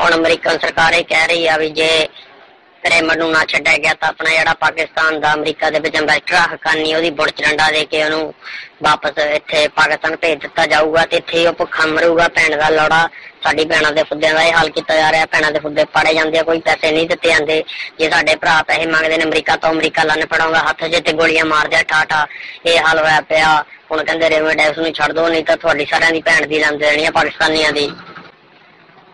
ਹੁਣ ਅਮਰੀਕਨ ਸਰਕਾਰ ਇਹ ਕਹਿ ਰਹੀ ਆ ਵੀ ਜੇ ਰੇਮੰਡ ਨੂੰ ਨਾ ਛੱਡਿਆ ਗਿਆ ਤਾਂ ਆਪਣਾ ਜਿਹੜਾ ਪਾਕਿਸਤਾਨ ਦਾ ਅਮਰੀਕਾ ਦੇ ਵਿੱਚ ਅੰਬੈਸਡਰ ਹਕਾਨੀ, ਉਹਦੀ ਬੁੜ ਚ ਦੇ ਕੇ ਉਹਨੂੰ ਵਾਪਸ ਇੱਥੇ ਪਾਕਿਸਤਾਨ ਭੇਜ ਦਿੱਤਾ ਜਾਊਗਾ ਤੇ ਇੱਥੇ ਉਹ ਭੁੱਖਾ ਮਰੂਗਾ, ਭੈਣ ਦਾ ਲੋੜਾ ਸਾਡੀ ਭੈਣਾਂ ਦੇ ਫੁੱਦਿਆਂ ਦਾ ਇਹ ਹਾਲ ਕੀਤਾ ਜਾ ਰਿਹਾ, ਭੈਣਾਂ ਦੇ ਫੁੱਦੇ ਪਾੜੇ ਜਾਂਦੇ ਆ, ਕੋਈ ਪੈਸੇ ਨਹੀਂ ਦਿੱਤੇ ਜਾਂਦੇ। ਜੇ ਸਾਡੇ ਭਰਾ ਪੈਸੇ ਮੰਗਦੇ ਨੇ ਅਮਰੀਕਾ ਤੋਂ, ਅਮਰੀਕਾ ਲੰਨ ਫੜਾਉਂਗਾ ਹੱਥ 'ਚ ਤੇ ਗੋਲੀਆਂ ਮਾਰਦੇ ਆ ਠਾਠਾ, ਇਹ ਹਾਲ ਹੋਇਆ ਪਿਆ। ਹੁਣ ਕਹਿੰਦੇ ਰੇਮੰਡ ਐਸ ਨੂੰ ਛੱਡ ਦੋ, ਨਹੀਂ ਤਾਂ ਤੁਹਾਡੀ ਸਾਰਿਆਂ ਦੀ ਭੈਣ ਦੀ ਲੰਨ ਦੇਣੀ ਆ, ਪਾਕਿਸਤਾਨੀਆਂ ਦੀ।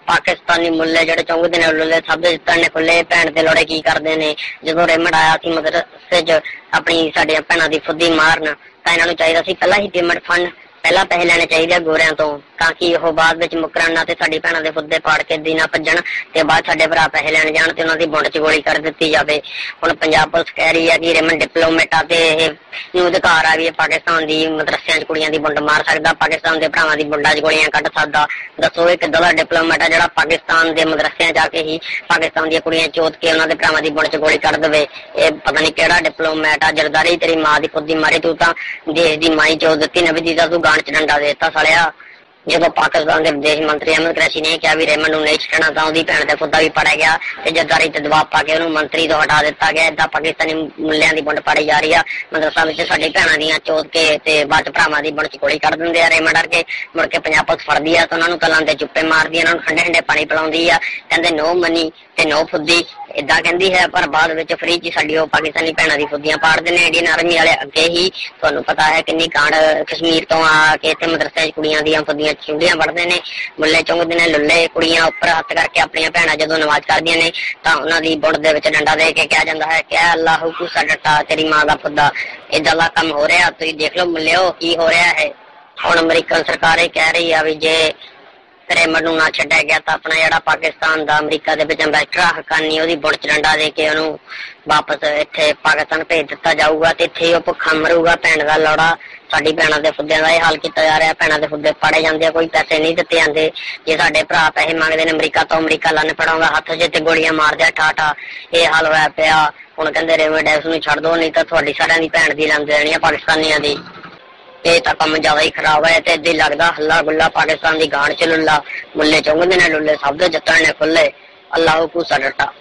ਪਾਕਿਸਤਾਨੀ ਮੁੱਲੇ ਜਿਹੜੇ ਚੌਂਕਦੇ ਨੇ ਲੁੱਲੇ ਸਭ ਦੇ ਜਿੱਤਣ ਨੇ, ਖੁੱਲੇ ਭੈਣ ਦੇ ਲੋੜੇ ਕੀ ਕਰਦੇ ਨੇ? ਜਦੋਂ ਰੇਮੰਡ ਆਇਆ ਸੀ ਮਦਰਸੇ 'ਚ ਆਪਣੀ ਸਾਡੀਆਂ ਭੈਣਾਂ ਦੀ ਫੁੱਦੀ ਮਾਰਨ, ਤਾਂ ਇਹਨਾਂ ਨੂੰ ਚਾਹੀਦਾ ਸੀ ਪਹਿਲਾਂ ਹੀ ਪੇਮੈਂਟ ਫੰਡ ਪਹਿਲਾਂ ਪੈਸੇ ਲੈਣੇ ਚਾਹੀਦਾ ਗੋਰਿਆਂ ਤੋਂ, ਤਾਂ ਕਿ ਉਹ ਬਾਅਦ ਵਿੱਚ ਮੁਕਰਨ ਨਾ ਤੇ ਸਾਡੀ ਭੈਣਾਂ ਦੇ ਫੁੱਦੇ ਪਾੜ ਕੇ ਦੀਨਾ ਭੱਜਣ ਤੇ ਬਾਅਦ ਸਾਡੇ ਭਰਾ ਪੈਸੇ ਲੈਣ ਜਾਣ ਤੇ ਉਹਨਾਂ ਦੀ ਬੁੰਡ 'ਚ ਗੋਲੀ ਕਰ ਦਿੱਤੀ ਜਾਵੇ। ਹੁਣ ਪੰਜਾਬ ਪੁਲਿਸ ਕਹਿ ਰਹੀ ਹੈ ਕਿ ਰੇਮਨ ਡਿਪਲੋਮੇਟ ਤੇ ਇਹ ਨੂੰ ਅਧਿਕਾਰ ਆ ਵੀ ਇਹ ਪਾਕਿਸਤਾਨ ਦੀ ਮਦਰਸਿਆਂ 'ਚ ਕੁੜੀਆਂ ਦੀ ਬੁੰਡ ਮਾਰ ਸਕਦਾ, ਪਾਕਿਸਤਾਨ ਦੇ ਭਰਾਵਾਂ ਦੀ ਬੁੰਡਾਂ 'ਚ ਗੋਲੀਆਂ ਕੱਢ ਸਕਦਾ। ਦੱਸੋ ਇਹ ਕਿੱਦਾਂ ਦਾ ਡਿਪਲੋਮੈਟ ਆ ਜਿਹੜਾ ਪਾਕਿਸਤਾਨ ਦੇ ਮਦਰਸਿਆਂ 'ਚ ਜਾ ਕੇ ਹੀ ਪਾਕਿਸਤਾਨ ਦੀਆਂ ਕੁੜੀਆਂ ਚੋਤ ਕੇ ਉਹਨਾਂ ਦੇ ਭਰਾਵਾਂ ਦੀ ਬੁੰਡ 'ਚ ਗੋਲੀ ਕੱਢ ਦੇਵੇ। ਇਹ ਪਤਾ ਨਹੀਂ ਕਿਹੜਾ ਡਿਪਲੋਮੈਟ ਆ, ਜਰਦਾਰੀ ਤੇਰੀ ਮਾਂ ਦੀ ਖੁੱਦੀ ਮਾਰੀ, ਤੂੰ ਤਾਂ ਦੇਸ਼ ਦੀ ਮਾਈ ਚੋਤ ਦਿੱਤੀ ਨਬੀ ਦੀ ਦਾ ਤੂੰ ਗਾਣ 'ਚ ਡੰਡਾ ਦੇਤਾ ਸਾਲਿਆ। ਜਦੋਂ ਪਾਕਿਸਤਾਨ ਦੇ ਵਿਦੇਸ਼ ਮੰਤਰੀ ਅਹਿਮਦ ਕਰੈਸ਼ੀ ਨੇ ਕਿਹਾ ਵੀ ਰੇਮਨ ਨੂੰ ਨਹੀਂ ਛੱਡਣਾ, ਤਾਂ ਉਹਦੀ ਭੈਣ ਦੇ ਖੁੱਦਾ ਵੀ ਪੜਿਆ ਗਿਆ ਤੇ ਜਰਦਾਰੀ ਤੇ ਦਬਾਅ ਪਾ ਕੇ ਉਹਨੂੰ ਮੰਤਰੀ ਤੋਂ ਹਟਾ ਦਿੱਤਾ ਗਿਆ। ਇਦਾਂ ਪਾਕਿਸਤਾਨੀ ਮੁੱਲਿਆਂ ਦੀ ਬੁੰਡ ਪਾੜੀ ਜਾ ਰਹੀ ਆ। ਮਦਰਸਾ ਵਿੱਚ ਸਾਡੇ ਭੈਣਾਂ ਦੀਆਂ ਚੋਦ ਕੇ ਤੇ ਬਾਅਦ ਭਰਾਵਾਂ ਦੀ ਬੁੰਡ ਚ ਗੋਲੀ ਕੱਢ ਦਿੰਦੇ ਆ ਰੇਮਨ ਡਰ ਕੇ। ਮੁੜ ਕੇ ਪੰਜਾਬ ਪੁਲਿਸ ਫੜਦੀ ਆ ਤਾਂ ਉਹਨਾਂ ਨੂੰ ਕਲਾਂ ਦੇ ਚੁੱਪੇ ਮਾਰਦੀ ਆ, ਉਹਨਾਂ ਨੂੰ ਠੰਡੇ ਠੰਡੇ ਪਾਣੀ ਪਿਲਾਉਂਦੀ ਆ। ਕਹਿੰਦੇ, ਨੋ ਮਨੀ ਤੇ ਨੋ ਫੁੱਦੀ। ਇਦਾਂ ਕਹਿੰਦੀ ਹੈ, ਪਰ ਬਾਅਦ ਵਿੱਚ ਫਰੀ ਚ ਸਾਡੀ ਉਹ ਪਾਕਿਸਤਾਨੀ ਭੈਣਾਂ ਦੀ ਫੁੱਦੀਆਂ ਪਾੜਦੇ ਨੇ ਇੰਡੀਅਨ ਆਰਮੀ ਵਾਲੇ ਅੱਗੇ ਹੀ ਤੁਹਾਨੂੰ ਪਤਾ ਹੈ ਕਿੰਨੀ ਕਾਂਡ ਕਸ਼ਮੀਰ ਤੋਂ ਆ ਕੇ ਇੱਥੇ ਮਦਰਸੇ 'ਚ ਕੁੜੀਆਂ ਦੀਆਂ ਫੁੱਦੀਆਂ ਚੁੰਡੀਆਂ ਵੜਦੇ ਨੇ। ਮੁੱਲੇ ਚੁੰਗਦੇ ਨੇ, ਲੁੱਲੇ ਕੁੜੀਆਂ ਉੱਪਰ ਹੱਥ ਕਰਕੇ ਆਪਣੀਆਂ ਭੈਣਾਂ ਜਦੋਂ ਨਮਾਜ਼ ਕਰਦੀਆਂ ਨੇ, ਤਾਂ ਉਹਨਾਂ ਦੀ ਬੁੱਢ ਦੇ ਵਿੱਚ ਡੰਡਾ ਦੇ ਕੇ ਕਿਹਾ ਜਾਂਦਾ ਹੈ ਕਿ, ਐ ਅੱਲਾਹੁ ਕੂ ਤੇਰੀ ਮਾਂ ਦਾ ਫੁੱਦਾ। ਇਦਾਂ ਦਾ ਕੰਮ ਹੋ ਰਿਹਾ। ਤੁਸੀਂ ਦੇਖ ਲਓ ਮੁੱਲਿਓ, ਕੀ ਹੋ ਰਿਹਾ ਹੈ ਹੁਣ ਅਮਰੀਕਨ ਸਰਕਾਰ ਇਹ ਕਹਿ ਰਹੀ ਆ ਵੀ ਜੇ ਰੇਮੰਡ ਨੂੰ ਨਾ ਛੱਡਿਆ ਗਿਆ ਤਾਂ ਆਪਣਾ ਜਿਹੜਾ ਪਾਕਿਸਤਾਨ ਦਾ, ਅਮਰੀਕਾ ਦੇ ਵਿੱਚ ਅੰਬੈਸਡਰ ਹਕਾਨੀ, ਉਹਦੀ ਬੁੜ ਚ ਦੇ ਕੇ ਉਹਨੂੰ ਵਾਪਸ ਇੱਥੇ ਪਾਕਿਸਤਾਨ ਭੇਜ ਦਿੱਤਾ ਜਾਊਗਾ ਤੇ ਇੱਥੇ ਉਹ ਭੁੱਖਾ ਮਰੂਗਾ, ਭੈਣ ਦਾ ਲੋੜਾ। ਸਾਡੀ ਭੈਣਾਂ ਦੇ ਫੁੱਦਿਆਂ ਦਾ ਇਹ ਹਾਲ ਕੀਤਾ ਜਾ ਰਿਹਾ, ਭੈਣਾਂ ਦੇ ਫੁੱਦੇ ਪਾੜੇ ਜਾਂਦੇ ਆ, ਕੋਈ ਪੈਸੇ ਨਹੀਂ ਦਿੱਤੇ ਜਾਂਦੇ। ਜੇ ਸਾਡੇ ਭਰਾ ਪੈਸੇ ਮੰਗਦੇ ਨੇ ਅਮਰੀਕਾ ਤੋਂ, ਅਮਰੀਕਾ ਲੰਨ ਫੜਾਉਂਗਾ ਹੱਥ 'ਚ ਤੇ ਗੋਲੀਆਂ ਮਾਰਦੇ ਆ ਠਾਠਾ। ਇਹ ਹਾਲ ਹੋਇਆ ਪਿਆ। ਹੁਣ ਕਹਿੰਦੇ ਰੇਮੰਡ ਐਸ ਨੂੰ ਛੱਡ ਦੋ, ਨਹੀਂ ਤਾਂ ਤੁਹਾਡੀ ਸਾਰਿਆਂ ਦੀ ਭੈਣ ਦੀ ਲੰਨ ਦੇਣੀ ਆ, ਪਾਕਿਸਤਾਨੀਆਂ ਦੀ। ਇਹ ਤਾਂ ਕੰਮ ਜ਼ਿਆਦਾ ਹੀ ਖਰਾਬ ਹੈ ਤੇ ਇੱਦਾਂ ਹੀ ਲੱਗਦਾ ਹੱਲਾ ਗੁੱਲਾ ਪਾਕਿਸਤਾਨ ਦੀ ਗਾਣ ਚ ਲੁੱਲਾ। ਮੁੱਲੇ ਚੁੰਗਦੇ ਨੇ, ਲੁੱਲੇ ਸਭ ਦੇ ਜੱਤਣ ਨੇ ਖੁੱਲੇ। ਅੱਲਾਹ ਕੂ ਸਡਟਾ